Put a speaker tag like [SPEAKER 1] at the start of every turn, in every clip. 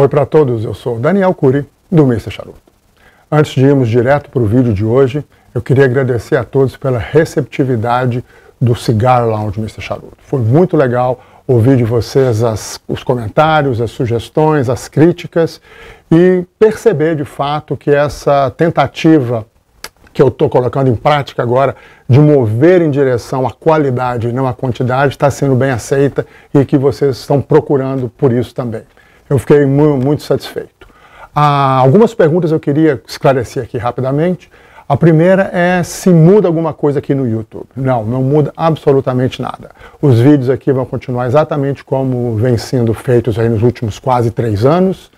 [SPEAKER 1] Oi para todos, eu sou Daniel Cury, do Mr. Charuto. Antes de irmos direto para o vídeo de hoje, eu queria agradecer a todos pela receptividade do Cigar Lounge Mr. Charuto. Foi muito legal ouvir de vocês as, os comentários, as sugestões, as críticas e perceber de fato que essa tentativa que eu estou colocando em prática agora de mover em direção à qualidade e não à quantidade está sendo bem aceita e que vocês estão procurando por isso também. Eu fiquei muito, muito satisfeito. Ah, algumas perguntas eu queria esclarecer aqui rapidamente. A primeira é se muda alguma coisa aqui no YouTube. Não, não muda absolutamente nada. Os vídeos aqui vão continuar exatamente como vem sendo feitos aí nos últimos quase três anos.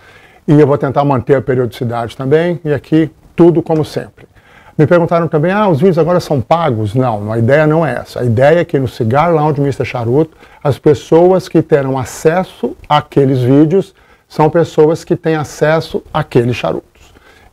[SPEAKER 1] E eu vou tentar manter a periodicidade também. E aqui tudo como sempre. Me perguntaram também, ah, os vídeos agora são pagos? Não, a ideia não é essa. A ideia é que no Cigar Lounge Mr. Charuto, as pessoas que terão acesso àqueles vídeos são pessoas que têm acesso àqueles charutos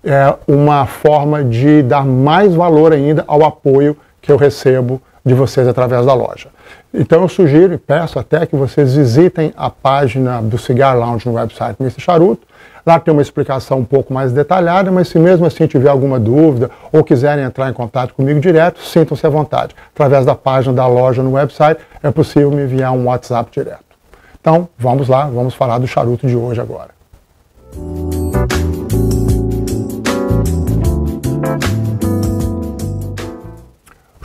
[SPEAKER 1] é uma forma de dar mais valor ainda ao apoio que eu recebo de vocês através da loja. Então eu sugiro e peço até que vocês visitem a página do Cigar Lounge no website Mr. Charuto. Lá tem uma explicação um pouco mais detalhada, mas se mesmo assim tiver alguma dúvida ou quiserem entrar em contato comigo direto, sintam-se à vontade. Através da página da loja no website é possível me enviar um WhatsApp direto. Então vamos lá, vamos falar do charuto de hoje agora.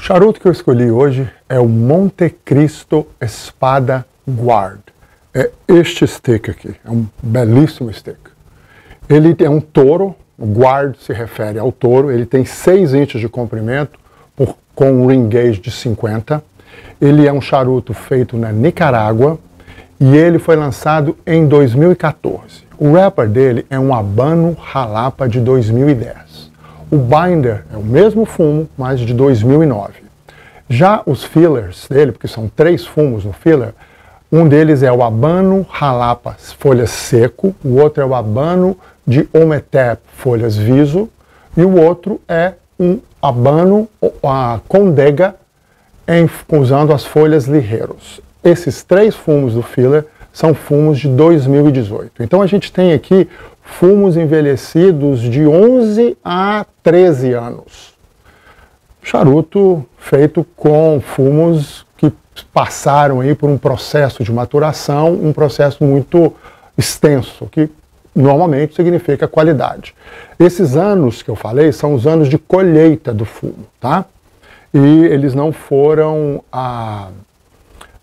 [SPEAKER 1] O charuto que eu escolhi hoje é o Monte Cristo Espada Guard. É este stick aqui, é um belíssimo stick. Ele é um touro, o guard se refere ao touro, ele tem 6 inches de comprimento por, com um ring gauge de 50. Ele é um charuto feito na Nicarágua e ele foi lançado em 2014. O wrapper dele é um Habano Jalapa de 2010. O binder é o mesmo fumo, mas de 2009. Já os fillers dele, porque são três fumos no filler, um deles é o Habano Jalapa folhas seco, o outro é o Habano de Ometep folhas viso e o outro é um Habano a Condega em, usando as folhas ligeiros. Esses três fumos do filler são fumos de 2018. Então a gente tem aqui fumos envelhecidos de 11 a 13 anos. Charuto feito com fumos que passaram aí por um processo de maturação, um processo muito extenso, que normalmente significa qualidade. Esses anos que eu falei são os anos de colheita do fumo, tá? E eles não foram a,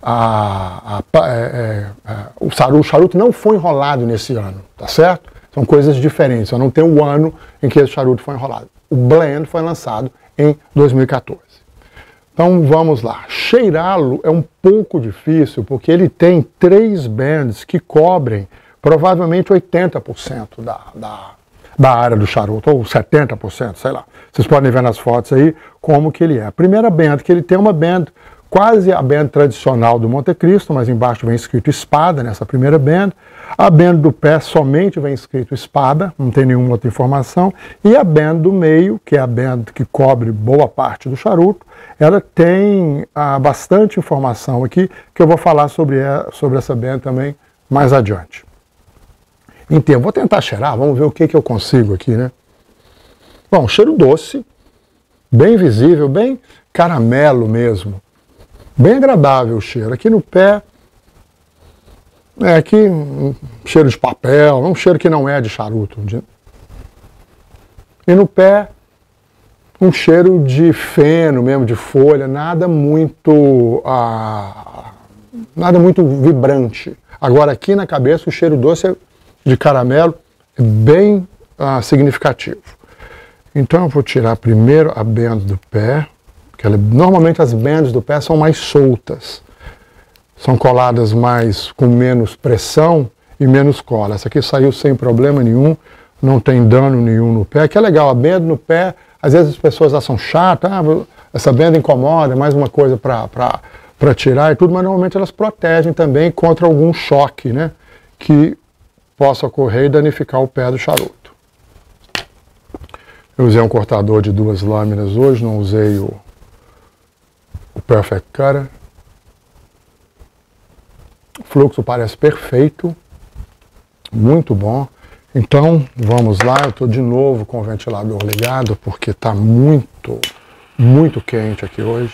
[SPEAKER 1] a, a, é, é, é o, charuto, o charuto não foi enrolado nesse ano, tá certo? São coisas diferentes. Eu não tenho o ano em que esse charuto foi enrolado. O blend foi lançado em 2014. Então vamos lá. Cheirá-lo é um pouco difícil porque ele tem três bands que cobrem provavelmente 80% da, da, da área do charuto, ou 70%, sei lá. Vocês podem ver nas fotos aí como que ele é. A primeira band que ele tem é uma band quase a band tradicional do Monte Cristo, mas embaixo vem escrito espada nessa primeira band. A band do pé somente vem escrito espada, não tem nenhuma outra informação. E a band do meio, que é a band que cobre boa parte do charuto, ela tem ah, bastante informação aqui, que eu vou falar sobre, a, sobre essa band também mais adiante. Então, vou tentar cheirar, vamos ver o que, que eu consigo aqui, né? Bom, cheiro doce, bem visível, bem caramelo mesmo. Bem agradável o cheiro. Aqui no pé, é aqui um cheiro de papel, um cheiro que não é de charuto. E no pé, um cheiro de feno mesmo, de folha, nada muito, ah, nada muito vibrante. Agora aqui na cabeça o cheiro doce de caramelo é bem ah, significativo. Então eu vou tirar primeiro a benda do pé. Que ela, normalmente as bands do pé são mais soltas, são coladas mais com menos pressão e menos cola. Essa aqui saiu sem problema nenhum, não tem dano nenhum no pé, que é legal. A band no pé, às vezes as pessoas acham chata, ah, essa banda incomoda, é mais uma coisa para tirar e tudo, mas normalmente elas protegem também contra algum choque né, que possa ocorrer e danificar o pé do charuto. Eu usei um cortador de duas lâminas hoje, não usei o Perfect Cutter. O fluxo parece perfeito. Muito bom. Então, vamos lá. Eu estou de novo com o ventilador ligado porque está muito, muito quente aqui hoje.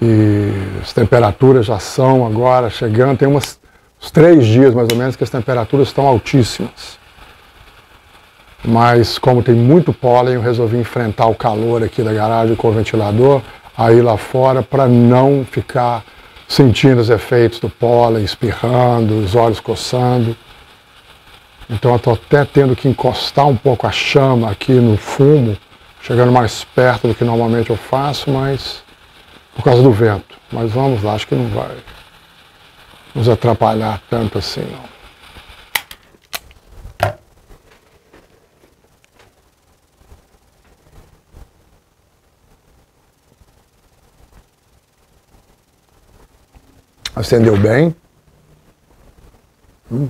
[SPEAKER 1] E as temperaturas já são agora chegando. Tem umas, uns três dias mais ou menos que as temperaturas estão altíssimas. Mas como tem muito pólen, eu resolvi enfrentar o calor aqui da garagem com o ventilador, aí lá fora, para não ficar sentindo os efeitos do pólen, espirrando, os olhos coçando. Então eu estou até tendo que encostar um pouco a chama aqui no fumo, chegando mais perto do que normalmente eu faço, mas por causa do vento. Mas vamos lá, acho que não vai nos atrapalhar tanto assim não. Acendeu bem. Hum.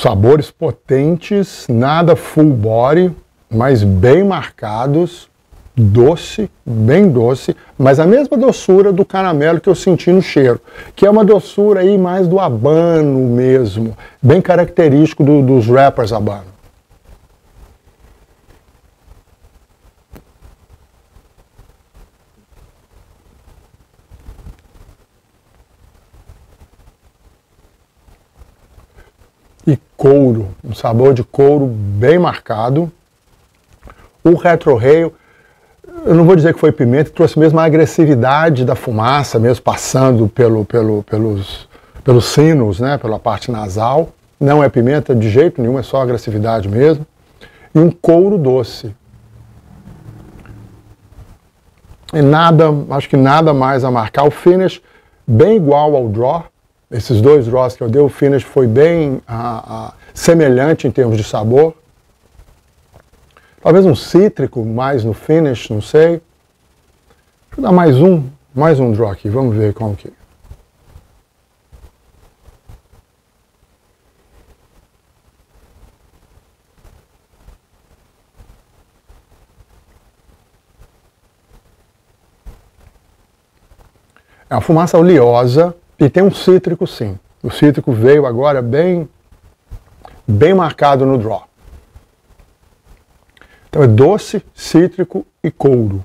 [SPEAKER 1] Sabores potentes, nada full body, mas bem marcados, doce, bem doce, mas a mesma doçura do caramelo que eu senti no cheiro, que é uma doçura aí mais do habano mesmo, bem característico do, dos rappers habano. e couro, um sabor de couro bem marcado. O retroreio, eu não vou dizer que foi pimenta, trouxe mesmo a agressividade da fumaça, mesmo passando pelo, pelo, pelos, pelos sinos, né, pela parte nasal. Não é pimenta de jeito nenhum, é só agressividade mesmo. E um couro doce. E nada, acho que nada mais a marcar. O finish bem igual ao draw, esses dois draws que eu dei, o finish foi bem semelhante em termos de sabor. Talvez um cítrico mais no finish, não sei. Deixa eu dar mais um, mais um draw aqui, vamos ver como que. É uma fumaça oleosa, e tem um cítrico sim. O cítrico veio agora bem, bem marcado no draw. Então é doce, cítrico e couro.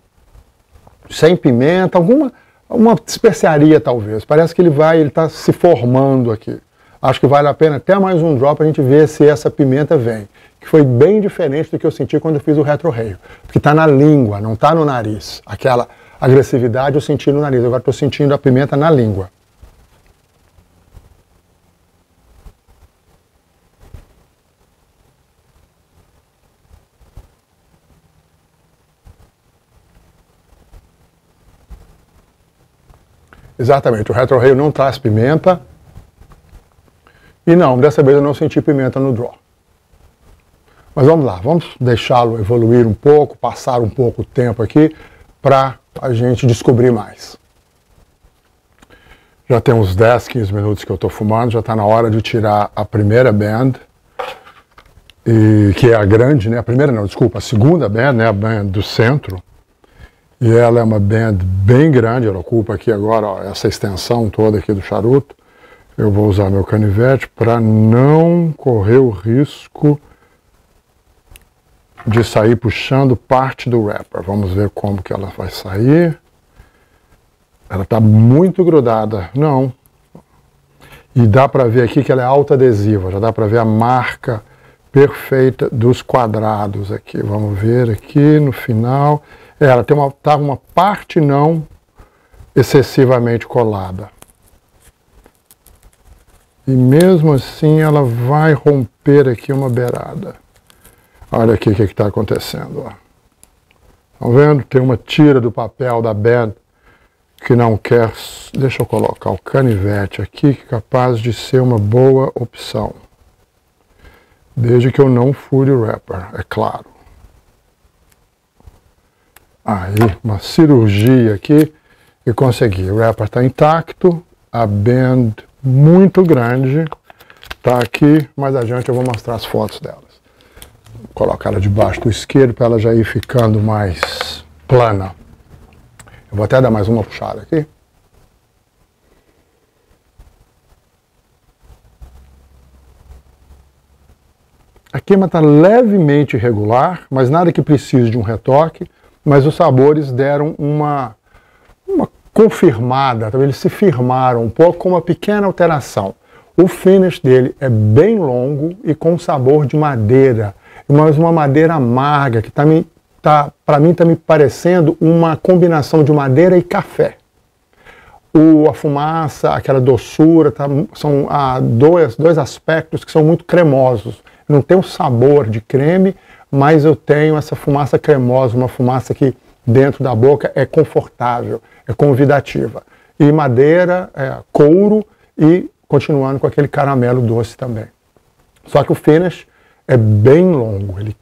[SPEAKER 1] Sem pimenta, alguma uma especiaria talvez. Parece que ele vai, ele está se formando aqui. Acho que vale a pena até mais um drop a gente ver se essa pimenta vem. Que foi bem diferente do que eu senti quando eu fiz o retroreio. Porque está na língua, não está no nariz. Aquela agressividade eu senti no nariz. Agora estou sentindo a pimenta na língua. Exatamente, o retrorail não traz pimenta. E não, dessa vez eu não senti pimenta no draw. Mas vamos lá, vamos deixá-lo evoluir um pouco, passar um pouco o tempo aqui para a gente descobrir mais. Já tem uns 10, 15 minutos que eu estou fumando, já está na hora de tirar a primeira band, e, que é a grande, né? A primeira não, desculpa, a segunda band, né? A band do centro. E ela é uma band bem grande, ela ocupa aqui agora ó, essa extensão toda aqui do charuto. Eu vou usar meu canivete para não correr o risco de sair puxando parte do wrapper. Vamos ver como que ela vai sair. Ela está muito grudada. Não. E dá para ver aqui que ela é alta adesiva. Já dá para ver a marca perfeita dos quadrados aqui. Vamos ver aqui no final. Ela tem uma, tá uma parte não excessivamente colada. E mesmo assim ela vai romper aqui uma beirada. Olha aqui o que está acontecendo. Estão vendo? Tem uma tira do papel da band que não quer. Deixa eu colocar o canivete aqui, que é capaz de ser uma boa opção. Desde que eu não fure o wrapper, é claro. Aí, uma cirurgia aqui e consegui. O wrapper está intacto, a band muito grande, está aqui. Mais adiante eu vou mostrar as fotos delas. Vou colocar ela debaixo do isqueiro para ela já ir ficando mais plana. Eu vou até dar mais uma puxada aqui. A queima está levemente irregular, mas nada que precise de um retoque mas os sabores deram uma, uma confirmada, eles se firmaram um pouco com uma pequena alteração. O finish dele é bem longo e com sabor de madeira, mas uma madeira amarga que tá tá, para mim está me parecendo uma combinação de madeira e café. O, a fumaça, aquela doçura, tá, são ah, dois, dois aspectos que são muito cremosos. Não tem o sabor de creme, mas eu tenho essa fumaça cremosa, uma fumaça que dentro da boca é confortável, é convidativa. E madeira, é, couro e continuando com aquele caramelo doce também. Só que o finish é bem longo, ele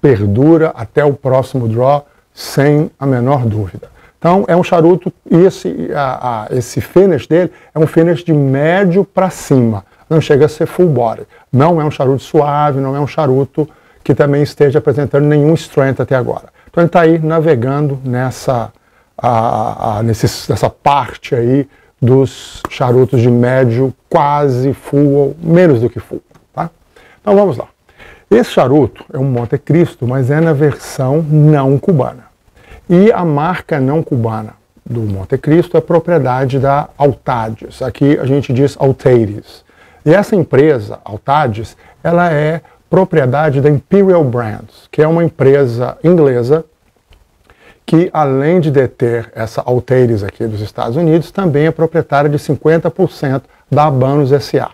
[SPEAKER 1] perdura até o próximo draw sem a menor dúvida. Então é um charuto, e esse, a, a, esse finish dele é um finish de médio para cima, não chega a ser full body. Não é um charuto suave, não é um charuto que também esteja apresentando nenhum strength até agora. Então ele está aí navegando nessa, a, a, nesse, nessa parte aí dos charutos de médio quase full menos do que full. Tá? Então vamos lá. Esse charuto é um Monte Cristo, mas é na versão não cubana. E a marca não cubana do Monte Cristo é propriedade da Altades. Aqui a gente diz Altaires. E essa empresa, Altades, ela é propriedade da Imperial Brands, que é uma empresa inglesa que, além de deter essa Altaires aqui dos Estados Unidos, também é proprietária de 50% da Abanos SA.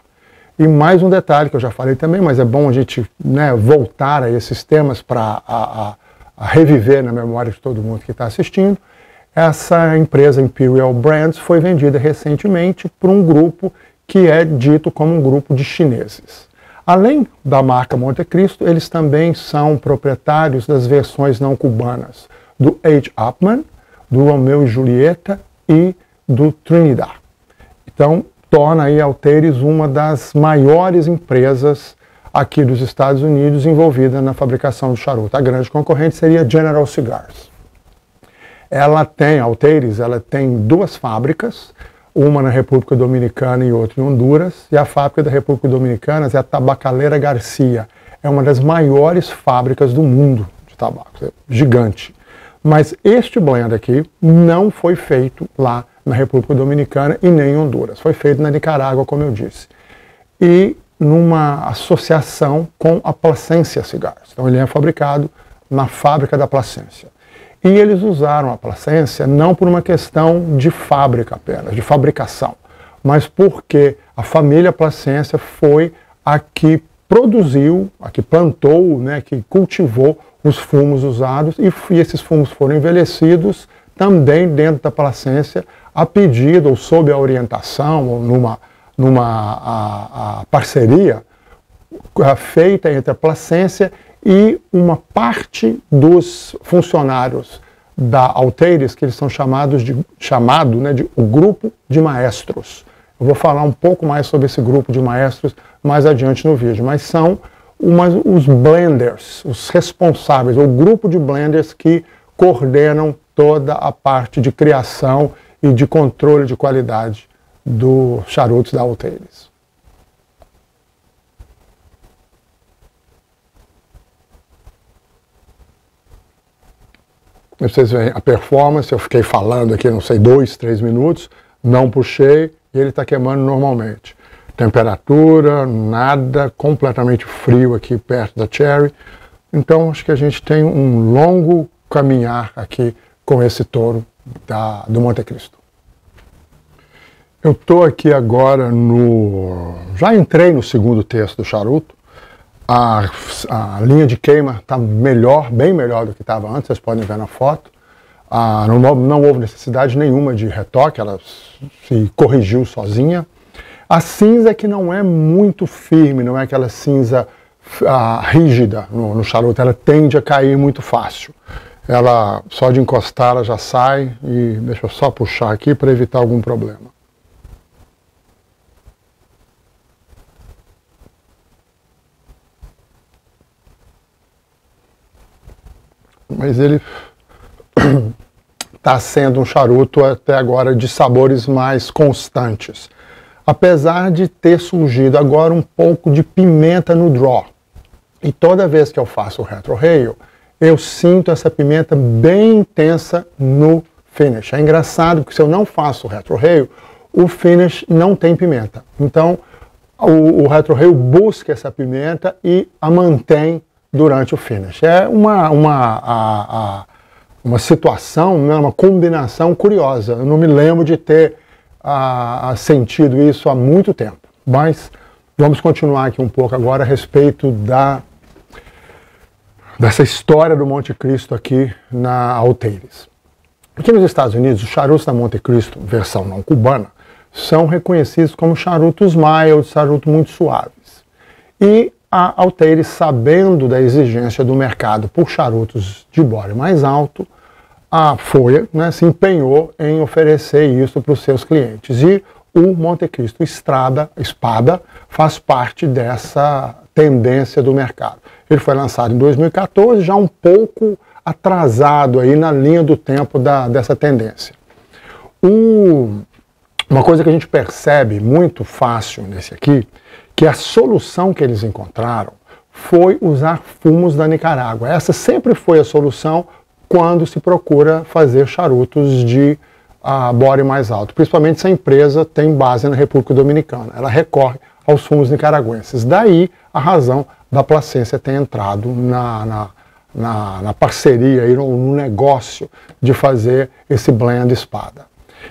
[SPEAKER 1] E mais um detalhe que eu já falei também, mas é bom a gente né, voltar a esses temas para a, a, reviver na memória de todo mundo que está assistindo. Essa empresa Imperial Brands foi vendida recentemente por um grupo que é dito como um grupo de chineses. Além da marca Monte Cristo, eles também são proprietários das versões não cubanas do Age Upman, do Romeu e Julieta e do Trinidad. Então, torna aí Alteres uma das maiores empresas aqui dos Estados Unidos envolvida na fabricação de charuto. A grande concorrente seria General Cigars. Ela tem, Alteres, ela tem duas fábricas, uma na República Dominicana e outra em Honduras, e a fábrica da República Dominicana é a Tabacaleira Garcia. É uma das maiores fábricas do mundo de tabaco, é gigante. Mas este blend aqui não foi feito lá na República Dominicana e nem em Honduras. Foi feito na Nicarágua, como eu disse. E numa associação com a Placência Cigarros. Então ele é fabricado na fábrica da Placência. E eles usaram a Placência não por uma questão de fábrica apenas, de fabricação, mas porque a família Placência foi a que produziu, a que plantou, né, que cultivou os fumos usados e, e esses fumos foram envelhecidos também dentro da placência a pedido ou sob a orientação ou numa, numa a, a parceria feita entre a placência e uma parte dos funcionários da Alteires, que eles são chamados de chamado né, de o grupo de maestros. Eu vou falar um pouco mais sobre esse grupo de maestros mais adiante no vídeo, mas são os blenders, os responsáveis, o grupo de blenders que coordenam toda a parte de criação e de controle de qualidade do charutos da Vocês veem a performance, eu fiquei falando aqui, não sei, dois, três minutos, não puxei e ele está queimando normalmente temperatura, nada, completamente frio aqui perto da Cherry. Então acho que a gente tem um longo caminhar aqui com esse touro da, do Monte Cristo. Eu estou aqui agora no. Já entrei no segundo texto do charuto. A, a linha de queima está melhor, bem melhor do que estava antes, vocês podem ver na foto. Ah, não, não houve necessidade nenhuma de retoque, ela se corrigiu sozinha. A cinza que não é muito firme, não é aquela cinza ah, rígida no, no charuto, ela tende a cair muito fácil. Ela, só de encostar, ela já sai e deixa eu só puxar aqui para evitar algum problema. Mas ele está sendo um charuto até agora de sabores mais constantes apesar de ter surgido agora um pouco de pimenta no draw. E toda vez que eu faço o retroreio, eu sinto essa pimenta bem intensa no finish. É engraçado porque se eu não faço o retroreio, o finish não tem pimenta. Então, o, o retroreio busca essa pimenta e a mantém durante o finish. É uma, uma, a, a, uma situação, né, uma combinação curiosa. Eu não me lembro de ter a, sentido isso há muito tempo. Mas vamos continuar aqui um pouco agora a respeito da dessa história do Monte Cristo aqui na Alteires. Aqui nos Estados Unidos, os charutos da Monte Cristo, versão não cubana, são reconhecidos como charutos mild, charutos muito suaves. E a Altair, sabendo da exigência do mercado por charutos de bore mais alto, a Folha né, se empenhou em oferecer isso para os seus clientes. E o Monte Cristo Estrada, Espada, faz parte dessa tendência do mercado. Ele foi lançado em 2014, já um pouco atrasado aí na linha do tempo da, dessa tendência. O, uma coisa que a gente percebe muito fácil nesse aqui que a solução que eles encontraram foi usar fumos da Nicarágua. Essa sempre foi a solução quando se procura fazer charutos de uh, bore mais alto, principalmente se a empresa tem base na República Dominicana. Ela recorre aos fumos nicaragüenses. Daí a razão da Placência ter entrado na, na, na, na parceria, no, no negócio de fazer esse blend espada.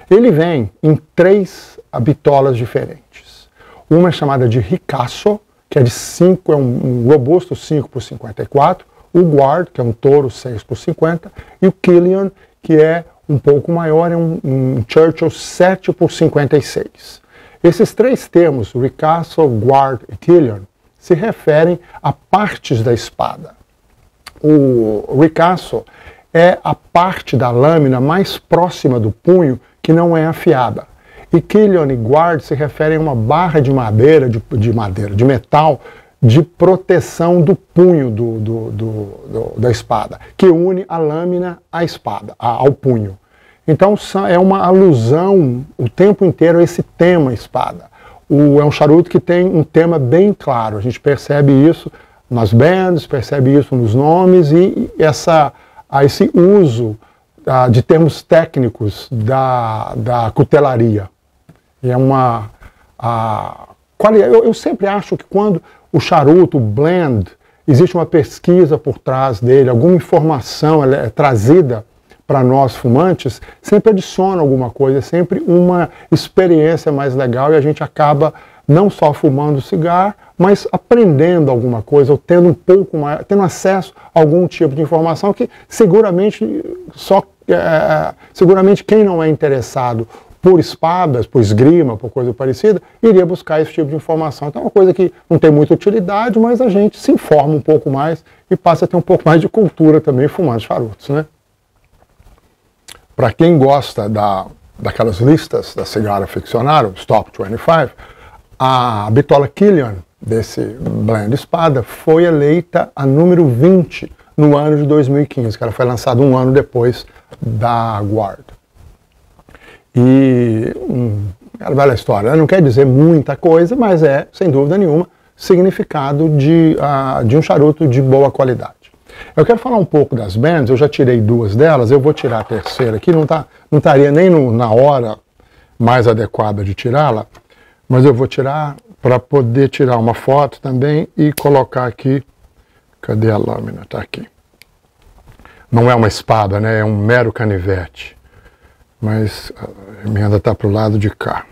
[SPEAKER 1] Ele vem em três bitolas diferentes. Uma é chamada de Ricasso, que é de 5, é um, um robusto 5 por 54, o Guard, que é um touro 6 por 50, e o Killian, que é um pouco maior, é um, um Churchill 7 por 56. Esses três termos, Ricasso, Guard e Killian, se referem a partes da espada. O Ricasso é a parte da lâmina mais próxima do punho que não é afiada. E Killian e Guard se referem a uma barra de madeira, de, de madeira, de metal, de proteção do punho do, do, do, da espada, que une a lâmina à espada, ao punho. Então é uma alusão o tempo inteiro a esse tema espada. O, é um charuto que tem um tema bem claro. A gente percebe isso nas bands, percebe isso nos nomes e essa, esse uso de termos técnicos da, da cutelaria. É uma. A, eu, eu sempre acho que quando o charuto, o blend, existe uma pesquisa por trás dele, alguma informação é trazida para nós fumantes, sempre adiciona alguma coisa, é sempre uma experiência mais legal e a gente acaba não só fumando cigarro, mas aprendendo alguma coisa, ou tendo um pouco mais, tendo acesso a algum tipo de informação que seguramente só é, é seguramente quem não é interessado por espadas, por esgrima, por coisa parecida, iria buscar esse tipo de informação. Então é uma coisa que não tem muita utilidade, mas a gente se informa um pouco mais e passa a ter um pouco mais de cultura também fumando charutos, né? Para quem gosta da, daquelas listas da Cigarra Ficcionário, Stop 25, a bitola Killian, desse blend espada, foi eleita a número 20 no ano de 2015, que ela foi lançada um ano depois da Guard. E um, aquela velha história, né? não quer dizer muita coisa, mas é, sem dúvida nenhuma, significado de, uh, de um charuto de boa qualidade. Eu quero falar um pouco das bands, eu já tirei duas delas, eu vou tirar a terceira aqui, não, tá, não estaria nem no, na hora mais adequada de tirá-la, mas eu vou tirar para poder tirar uma foto também e colocar aqui. Cadê a lâmina? Está aqui. Não é uma espada, né? É um mero canivete mas a emenda está para o lado de cá.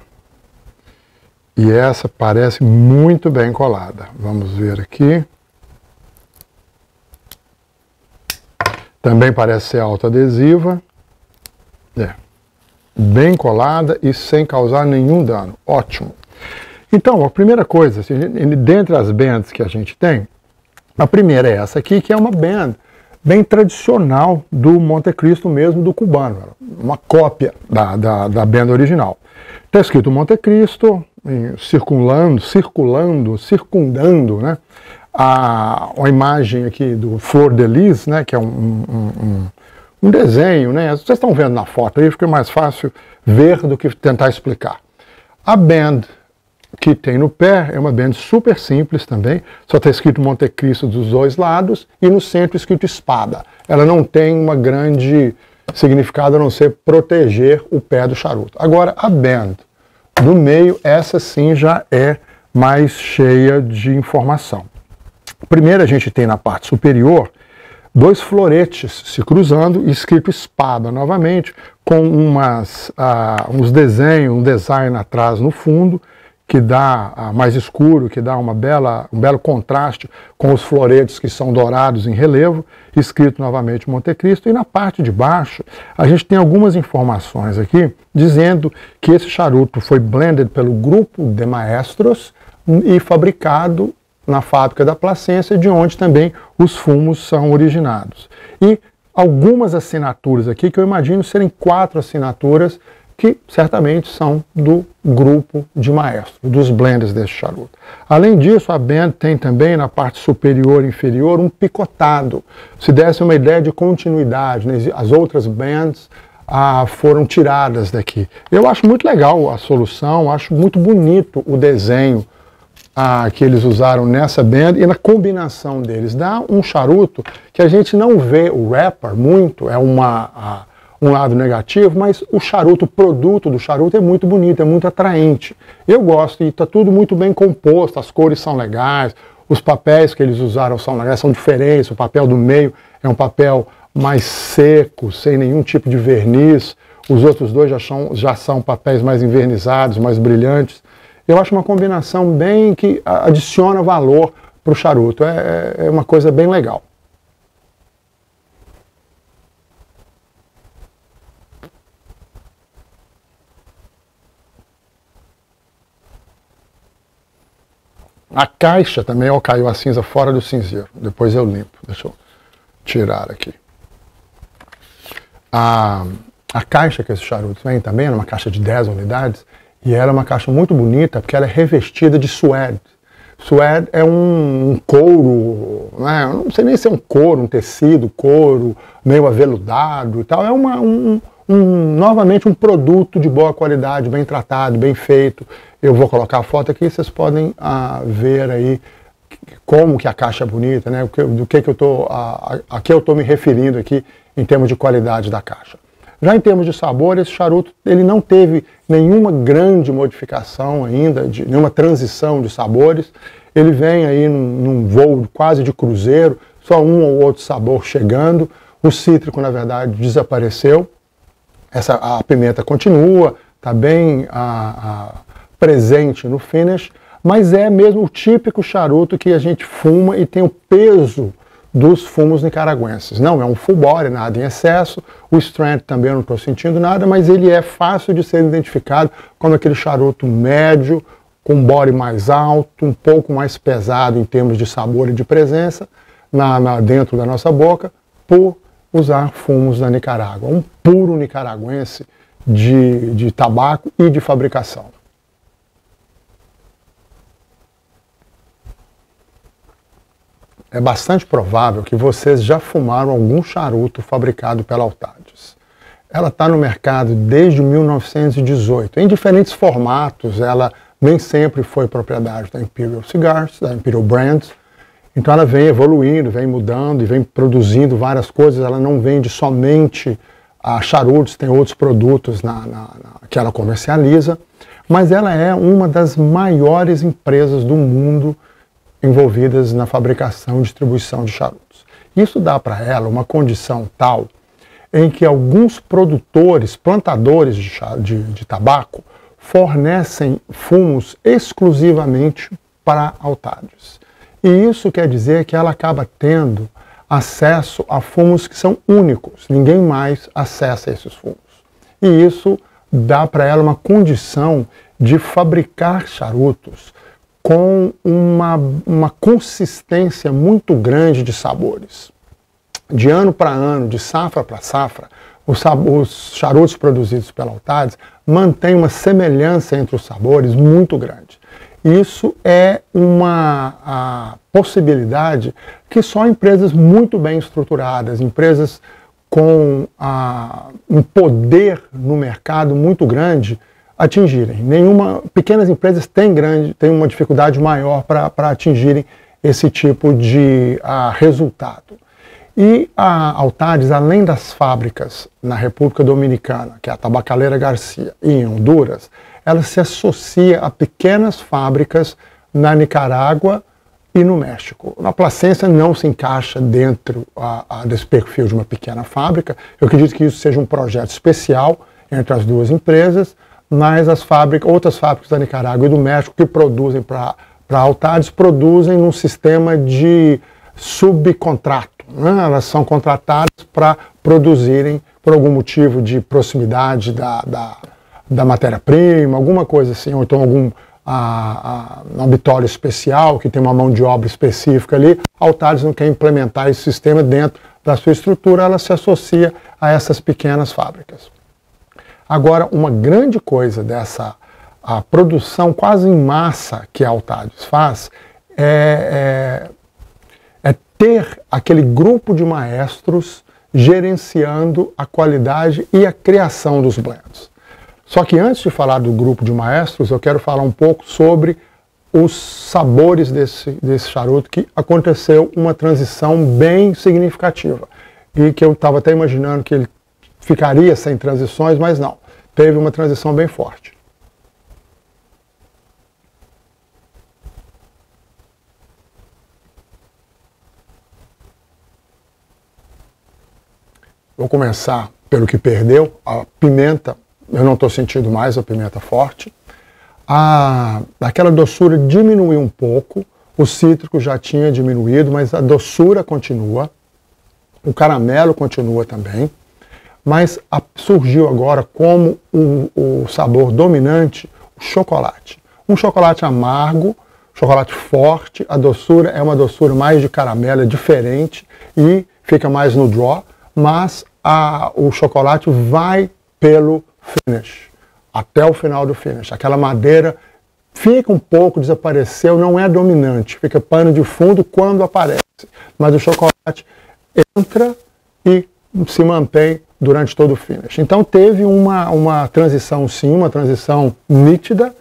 [SPEAKER 1] E essa parece muito bem colada. Vamos ver aqui. Também parece ser autoadesiva. É. Bem colada e sem causar nenhum dano. Ótimo. Então, a primeira coisa, assim, dentre as bands que a gente tem, a primeira é essa aqui, que é uma band bem tradicional do Monte Cristo mesmo, do cubano, uma cópia da, da, da banda original. Está escrito Monte Cristo, circulando, circulando, circundando, né? A, a imagem aqui do Flor de Lis, né? Que é um, um, um, um desenho, né? Vocês estão vendo na foto aí, fica mais fácil ver do que tentar explicar. A band que tem no pé é uma band super simples também, só está escrito Monte Cristo dos dois lados e no centro escrito espada. Ela não tem uma grande significado a não ser proteger o pé do charuto. Agora, a band do meio, essa sim já é mais cheia de informação. Primeiro a gente tem na parte superior dois floretes se cruzando e escrito espada novamente, com umas, uh, uns desenhos, um design atrás no fundo, que dá mais escuro, que dá uma bela, um belo contraste com os floretes que são dourados em relevo, escrito novamente Monte Cristo. E na parte de baixo, a gente tem algumas informações aqui dizendo que esse charuto foi blended pelo grupo de maestros e fabricado na fábrica da Placência, de onde também os fumos são originados. E algumas assinaturas aqui, que eu imagino serem quatro assinaturas, que certamente são do grupo de maestro, dos blenders desse charuto. Além disso, a band tem também na parte superior e inferior um picotado. Se desse uma ideia de continuidade, né? as outras bands ah, foram tiradas daqui. Eu acho muito legal a solução, acho muito bonito o desenho ah, que eles usaram nessa band e na combinação deles. Dá um charuto que a gente não vê o rapper muito, é uma, ah, um lado negativo, mas o charuto, o produto do charuto é muito bonito, é muito atraente. Eu gosto e está tudo muito bem composto, as cores são legais, os papéis que eles usaram são legais, são diferentes, o papel do meio é um papel mais seco, sem nenhum tipo de verniz, os outros dois já são, já são papéis mais envernizados, mais brilhantes. Eu acho uma combinação bem que adiciona valor para o charuto. É, é, é uma coisa bem legal. A caixa também, ó, caiu a cinza fora do cinzeiro. Depois eu limpo. Deixa eu tirar aqui. A, a caixa que esse charuto vem também, é uma caixa de 10 unidades, e ela é uma caixa muito bonita porque ela é revestida de suede. Suede é um, um couro, né? não sei nem se é um couro, um tecido, couro, meio aveludado e tal. É uma, um, um, novamente um produto de boa qualidade, bem tratado, bem feito. Eu vou colocar a foto aqui, vocês podem ah, ver aí como que a caixa é bonita, né? do que, que eu tô, a, a, a que eu estou me referindo aqui em termos de qualidade da caixa. Já em termos de sabor, esse charuto ele não teve nenhuma grande modificação ainda, de, nenhuma transição de sabores. Ele vem aí num, num voo quase de cruzeiro, só um ou outro sabor chegando. O cítrico, na verdade, desapareceu. Essa, a pimenta continua, está bem a, a, presente no finish, mas é mesmo o típico charuto que a gente fuma e tem o peso dos fumos nicaragüenses. Não é um full body, nada em excesso, o strength também eu não estou sentindo nada, mas ele é fácil de ser identificado como aquele charuto médio, com body mais alto, um pouco mais pesado em termos de sabor e de presença na, na dentro da nossa boca, por usar fumos da Nicarágua. Um puro nicaragüense de, de tabaco e de fabricação. é bastante provável que vocês já fumaram algum charuto fabricado pela Altades. Ela está no mercado desde 1918, em diferentes formatos. Ela nem sempre foi propriedade da Imperial Cigars, da Imperial Brands. Então ela vem evoluindo, vem mudando e vem produzindo várias coisas. Ela não vende somente a charutos, tem outros produtos na, na, na, que ela comercializa, mas ela é uma das maiores empresas do mundo envolvidas na fabricação e distribuição de charutos. Isso dá para ela uma condição tal em que alguns produtores, plantadores de, de, de tabaco, fornecem fumos exclusivamente para altares. E isso quer dizer que ela acaba tendo acesso a fumos que são únicos, ninguém mais acessa esses fumos. E isso dá para ela uma condição de fabricar charutos com uma, uma consistência muito grande de sabores. De ano para ano, de safra para safra, os, os, charutos produzidos pela Altades mantêm uma semelhança entre os sabores muito grande. Isso é uma possibilidade que só empresas muito bem estruturadas, empresas com a, um poder no mercado muito grande, atingirem. Nenhuma, pequenas empresas têm, grande, têm uma dificuldade maior para atingirem esse tipo de uh, resultado. E a Altades, além das fábricas na República Dominicana, que é a Tabacaleira Garcia, e em Honduras, ela se associa a pequenas fábricas na Nicarágua e no México. A Placência não se encaixa dentro a, a, desse perfil de uma pequena fábrica. Eu acredito que isso seja um projeto especial entre as duas empresas, mas as fábricas, outras fábricas da Nicarágua e do México que produzem para Altades produzem num sistema de subcontrato. Né? Elas são contratadas para produzirem por algum motivo de proximidade da, da, da matéria-prima, alguma coisa assim, ou então algum a, a, um especial, que tem uma mão de obra específica ali, a Altades não quer implementar esse sistema dentro da sua estrutura, ela se associa a essas pequenas fábricas. Agora, uma grande coisa dessa a produção quase em massa que a Altades faz é, é, é ter aquele grupo de maestros gerenciando a qualidade e a criação dos blends. Só que antes de falar do grupo de maestros, eu quero falar um pouco sobre os sabores desse, desse charuto, que aconteceu uma transição bem significativa. E que eu estava até imaginando que ele ficaria sem transições, mas não. Teve uma transição bem forte. Vou começar pelo que perdeu, a pimenta eu não estou sentindo mais a pimenta forte. A, aquela doçura diminuiu um pouco, o cítrico já tinha diminuído, mas a doçura continua, o caramelo continua também, mas a, surgiu agora como o, o sabor dominante o chocolate. Um chocolate amargo, chocolate forte, a doçura é uma doçura mais de caramelo, é diferente e fica mais no draw, mas a, o chocolate vai pelo finish, até o final do finish. Aquela madeira fica um pouco, desapareceu, não é dominante, fica pano de fundo quando aparece. Mas o chocolate entra e se mantém durante todo o finish. Então teve uma, uma transição sim, uma transição nítida,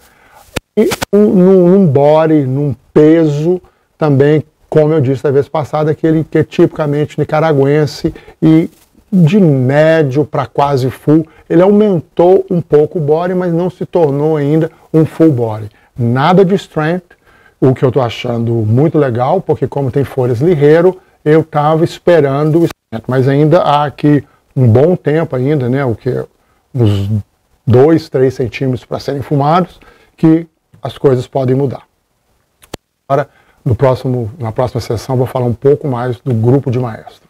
[SPEAKER 1] e um, num, num body, num peso também, como eu disse da vez passada, aquele que é tipicamente nicaragüense e de médio para quase full, ele aumentou um pouco o body, mas não se tornou ainda um full body. Nada de strength, o que eu estou achando muito legal, porque como tem folhas lirreiro, eu estava esperando o strength, mas ainda há aqui um bom tempo ainda, né, o que uns 2, 3 centímetros para serem fumados, que as coisas podem mudar. Agora, no próximo, na próxima sessão, vou falar um pouco mais do grupo de maestros.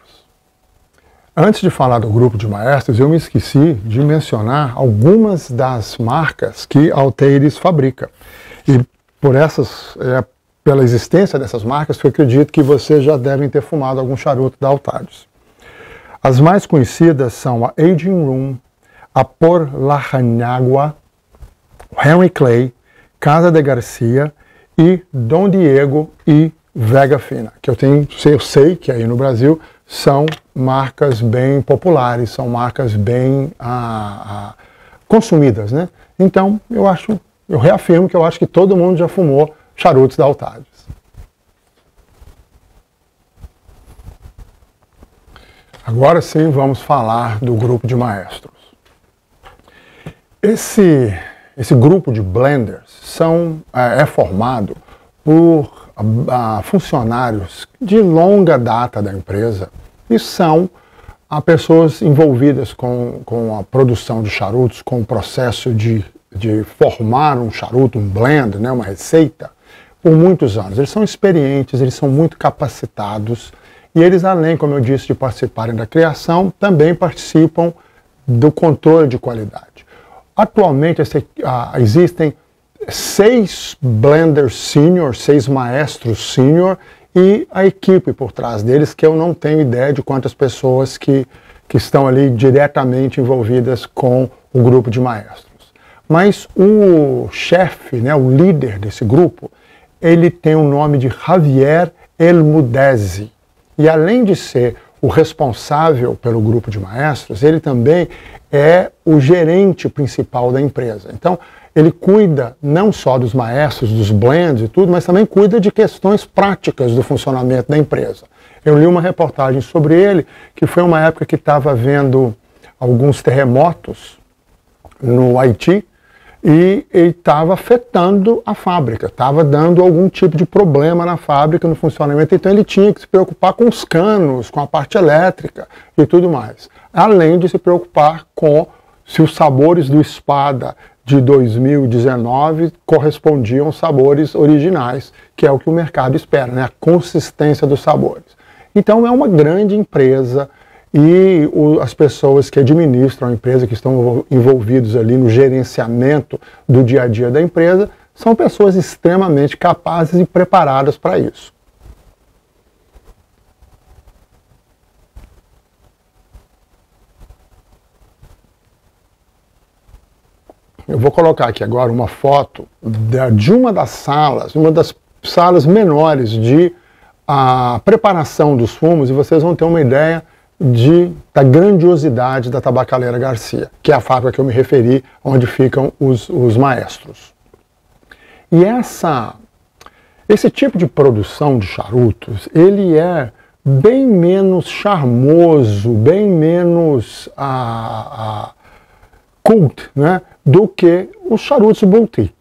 [SPEAKER 1] Antes de falar do grupo de maestros, eu me esqueci de mencionar algumas das marcas que Alteires fabrica. E por essas, é, pela existência dessas marcas, eu acredito que vocês já devem ter fumado algum charuto da Altares. As mais conhecidas são a Aging Room, a Por La Henry Clay, Casa de Garcia e Dom Diego e Vega Fina, que eu tenho, eu sei que aí no Brasil são marcas bem populares, são marcas bem ah, ah, consumidas, né? Então, eu acho, eu reafirmo que eu acho que todo mundo já fumou charutos da Altades. Agora sim vamos falar do grupo de maestros. Esse, esse grupo de blenders são, é, é formado por a, funcionários de longa data da empresa e são a pessoas envolvidas com, com a produção de charutos, com o processo de, de formar um charuto, um blend, né, uma receita, por muitos anos. Eles são experientes, eles são muito capacitados e eles, além, como eu disse, de participarem da criação, também participam do controle de qualidade. Atualmente ah, existem seis blenders senior, seis maestros senior e a equipe por trás deles, que eu não tenho ideia de quantas pessoas que, que estão ali diretamente envolvidas com o grupo de maestros. Mas o chefe, né, o líder desse grupo, ele tem o nome de Javier Elmudezi. E além de ser o responsável pelo grupo de maestros, ele também é o gerente principal da empresa. Então, ele cuida não só dos maestros, dos blends e tudo, mas também cuida de questões práticas do funcionamento da empresa. Eu li uma reportagem sobre ele, que foi uma época que estava havendo alguns terremotos no Haiti e estava afetando a fábrica, estava dando algum tipo de problema na fábrica, no funcionamento, então ele tinha que se preocupar com os canos, com a parte elétrica e tudo mais. Além de se preocupar com se os sabores do espada de 2019 correspondiam sabores originais, que é o que o mercado espera, né? a consistência dos sabores. Então é uma grande empresa e o, as pessoas que administram a empresa, que estão envolvidos ali no gerenciamento do dia a dia da empresa, são pessoas extremamente capazes e preparadas para isso. Eu vou colocar aqui agora uma foto de uma das salas, uma das salas menores de a preparação dos fumos e vocês vão ter uma ideia de, da grandiosidade da Tabacaleira Garcia, que é a fábrica que eu me referi, onde ficam os, os maestros. E essa, esse tipo de produção de charutos, ele é bem menos charmoso, bem menos a, a cult, né? Do que os charutos boutique.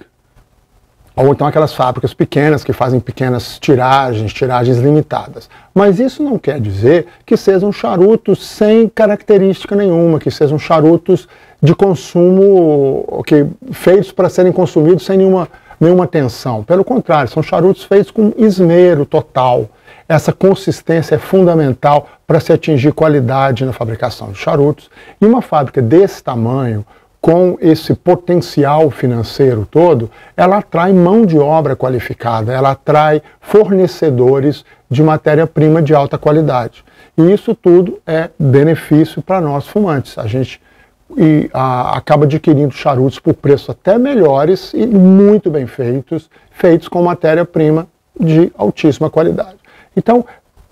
[SPEAKER 1] Ou então aquelas fábricas pequenas que fazem pequenas tiragens, tiragens limitadas. Mas isso não quer dizer que sejam charutos sem característica nenhuma, que sejam charutos de consumo que, feitos para serem consumidos sem nenhuma, nenhuma tensão. Pelo contrário, são charutos feitos com esmero total. Essa consistência é fundamental para se atingir qualidade na fabricação de charutos. E uma fábrica desse tamanho, com esse potencial financeiro todo, ela atrai mão de obra qualificada, ela atrai fornecedores de matéria-prima de alta qualidade. E isso tudo é benefício para nós fumantes. A gente e, a, acaba adquirindo charutos por preços até melhores e muito bem feitos, feitos com matéria-prima de altíssima qualidade. Então,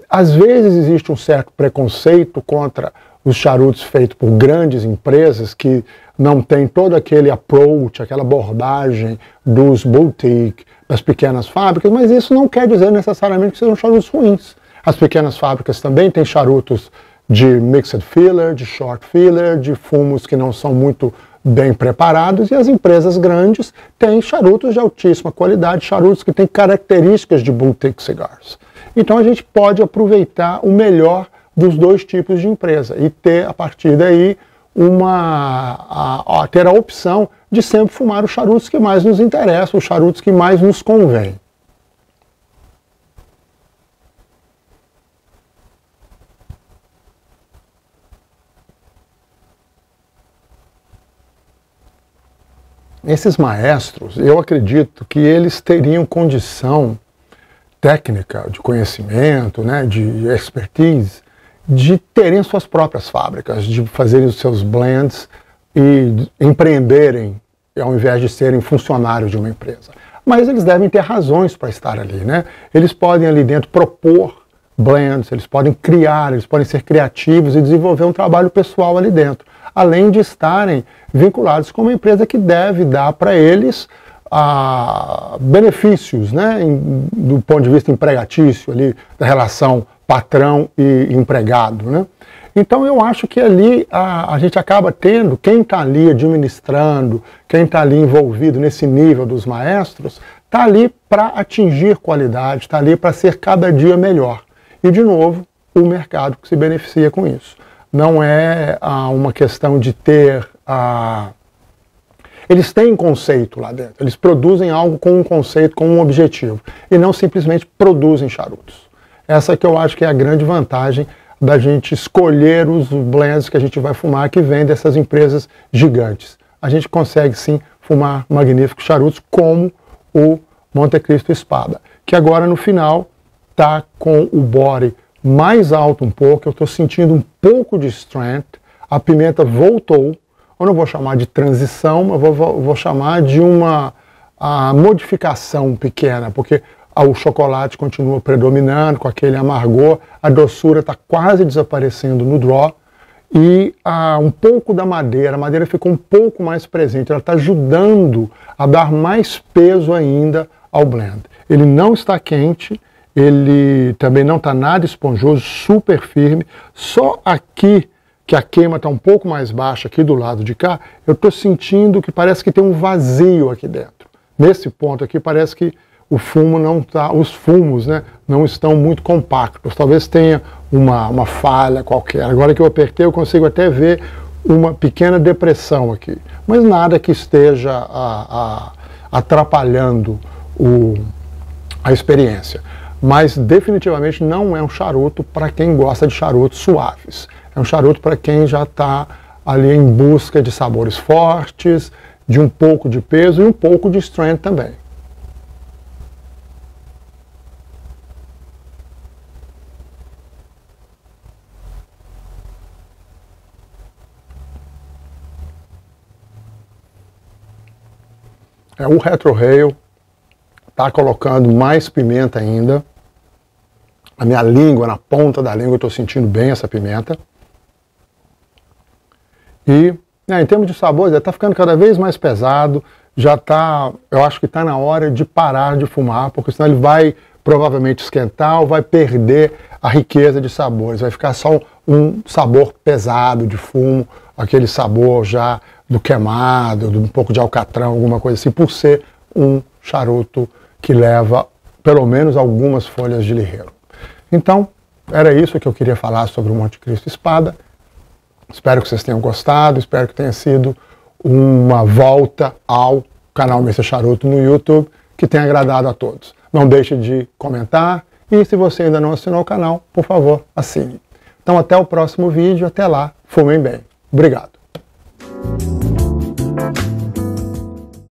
[SPEAKER 1] às vezes existe um certo preconceito contra os charutos feitos por grandes empresas que não têm todo aquele approach, aquela abordagem dos boutique, das pequenas fábricas, mas isso não quer dizer necessariamente que sejam charutos ruins. As pequenas fábricas também têm charutos de mixed filler, de short filler, de fumos que não são muito bem preparados, e as empresas grandes têm charutos de altíssima qualidade, charutos que têm características de boutique cigars. Então a gente pode aproveitar o melhor dos dois tipos de empresa e ter a partir daí uma a, a, ter a opção de sempre fumar os charutos que mais nos interessam, os charutos que mais nos convêm. Esses maestros, eu acredito que eles teriam condição técnica, de conhecimento, né, de expertise, de terem suas próprias fábricas, de fazerem os seus blends e empreenderem ao invés de serem funcionários de uma empresa. Mas eles devem ter razões para estar ali, né? Eles podem ali dentro propor blends, eles podem criar, eles podem ser criativos e desenvolver um trabalho pessoal ali dentro, além de estarem vinculados com uma empresa que deve dar para eles ah, benefícios, né, do ponto de vista empregatício ali da relação patrão e empregado. Né? Então eu acho que ali a, a gente acaba tendo, quem está ali administrando, quem está ali envolvido nesse nível dos maestros, está ali para atingir qualidade, está ali para ser cada dia melhor. E de novo, o mercado que se beneficia com isso. Não é ah, uma questão de ter. Ah, eles têm conceito lá dentro, eles produzem algo com um conceito, com um objetivo, e não simplesmente produzem charutos. Essa que eu acho que é a grande vantagem da gente escolher os blends que a gente vai fumar que vem dessas empresas gigantes. A gente consegue sim fumar magníficos charutos como o Monte Cristo Espada, que agora no final está com o body mais alto um pouco, eu estou sentindo um pouco de strength, a pimenta voltou, eu não vou chamar de transição, mas vou, vou, vou chamar de uma modificação pequena, porque o chocolate continua predominando com aquele amargor, a doçura está quase desaparecendo no draw e ah, um pouco da madeira, a madeira ficou um pouco mais presente, ela está ajudando a dar mais peso ainda ao blend. Ele não está quente, ele também não está nada esponjoso, super firme, só aqui que a queima está um pouco mais baixa aqui do lado de cá, eu estou sentindo que parece que tem um vazio aqui dentro. Nesse ponto aqui parece que o fumo não tá, os fumos né, não estão muito compactos. Talvez tenha uma, uma falha qualquer. Agora que eu apertei, eu consigo até ver uma pequena depressão aqui. Mas nada que esteja a, a, atrapalhando o, a experiência. Mas definitivamente não é um charuto para quem gosta de charutos suaves. É um charuto para quem já está ali em busca de sabores fortes, de um pouco de peso e um pouco de strength também. É, o retrorail está colocando mais pimenta ainda. A minha língua, na ponta da língua, eu estou sentindo bem essa pimenta. E né, em termos de sabor, está ficando cada vez mais pesado. Já está, eu acho que está na hora de parar de fumar, porque senão ele vai provavelmente esquentar ou vai perder a riqueza de sabores. Vai ficar só um sabor pesado de fumo, aquele sabor já do queimado, de um pouco de alcatrão, alguma coisa assim, por ser um charuto que leva pelo menos algumas folhas de lirreiro. Então, era isso que eu queria falar sobre o Monte Cristo Espada. Espero que vocês tenham gostado, espero que tenha sido uma volta ao canal Mr. Charuto no YouTube, que tenha agradado a todos. Não deixe de comentar e se você ainda não assinou o canal, por favor, assine. Então até o próximo vídeo, até lá, fumem bem. Obrigado. you